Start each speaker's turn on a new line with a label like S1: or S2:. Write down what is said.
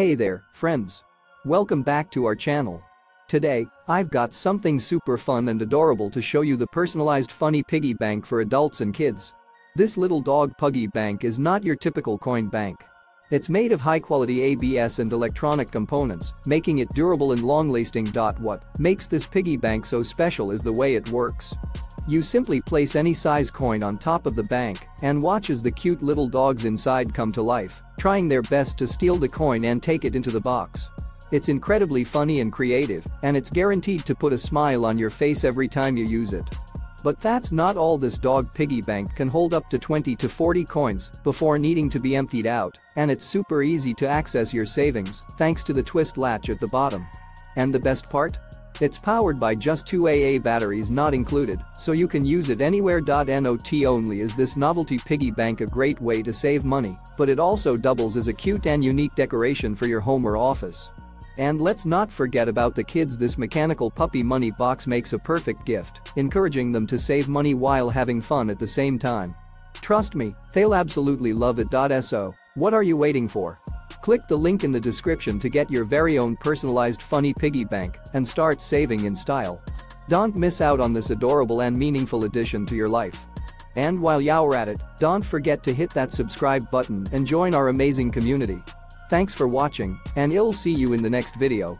S1: Hey there, friends. Welcome back to our channel. Today, I've got something super fun and adorable to show you the personalized funny piggy bank for adults and kids. This little dog puggy bank is not your typical coin bank. It's made of high-quality ABS and electronic components, making it durable and long-lasting. What makes this piggy bank so special is the way it works. You simply place any size coin on top of the bank and watch as the cute little dogs inside come to life, trying their best to steal the coin and take it into the box. It's incredibly funny and creative, and it's guaranteed to put a smile on your face every time you use it. But that's not all this dog piggy bank can hold up to 20 to 40 coins before needing to be emptied out, and it's super easy to access your savings thanks to the twist latch at the bottom. And the best part? It's powered by just two AA batteries not included, so you can use it anywhere. Not only is this novelty piggy bank a great way to save money, but it also doubles as a cute and unique decoration for your home or office. And let's not forget about the kids this mechanical puppy money box makes a perfect gift, encouraging them to save money while having fun at the same time. Trust me, they'll absolutely love it. So, what are you waiting for? Click the link in the description to get your very own personalized funny piggy bank and start saving in style. Don't miss out on this adorable and meaningful addition to your life. And while you're at it, don't forget to hit that subscribe button and join our amazing community. Thanks for watching, and I'll see you in the next video.